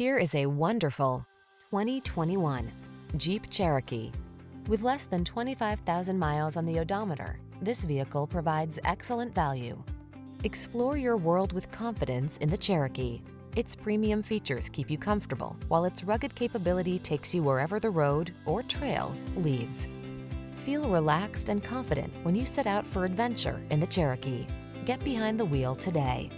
Here is a wonderful 2021 Jeep Cherokee. With less than 25,000 miles on the odometer, this vehicle provides excellent value. Explore your world with confidence in the Cherokee. Its premium features keep you comfortable, while its rugged capability takes you wherever the road or trail leads. Feel relaxed and confident when you set out for adventure in the Cherokee. Get behind the wheel today.